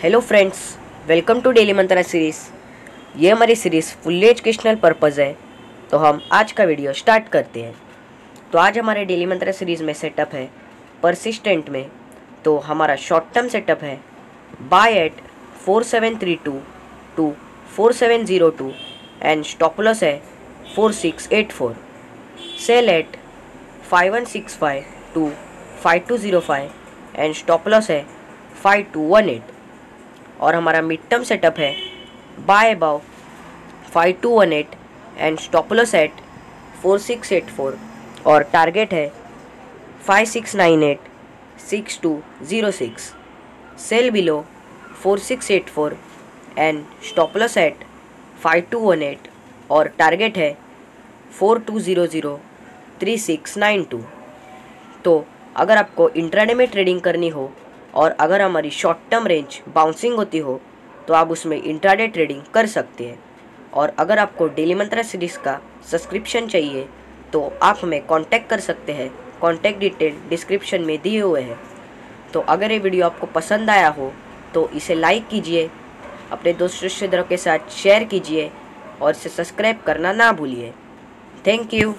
Hello friends welcome to daily mantra series ये हमारी series fully educational purpose है तो हम आज का वीडियो स्टार्ट करते हैं। तो आज हमारे डेली मंत्रा सीरीज़ में सेटअप है परसिस्टेंट में तो हमारा शॉर्ट टर्म सेटअप है buy eight four seven three two two four seven zero two and stop loss है four six eight four sell eight five one six five two five two zero five and stop loss है five two one eight और हमारा mid term setup है buy about five two one eight and stop loss eight four six eight four और target है five six nine eight six two zero six sell below four six eight four and stop loss eight five two one eight और target है four two zero zero three six nine two तो अगर आपको intraday में trading करनी हो और अगर हमारी शॉर्ट टर्म रेंज बाउंसिंग होती हो तो आप उसमें इंट्राडे ट्रेडिंग कर सकते हैं। और अगर आपको डेली मंत्रा सीरीज़ का सब्सक्रिप्शन चाहिए तो आप हमें कांटेक्ट कर सकते हैं। कांटेक्ट डिटेल डिस्क्रिप्शन में दिए हुए हैं। तो अगर ये वीडियो आपको पसंद आया हो तो इसे लाइक कीजिए, अपने दोस्त रिश्तेदारों के साथ शेयर कीजिए, और इसे सब्सक्राइब करना ना भूलिए। Thank you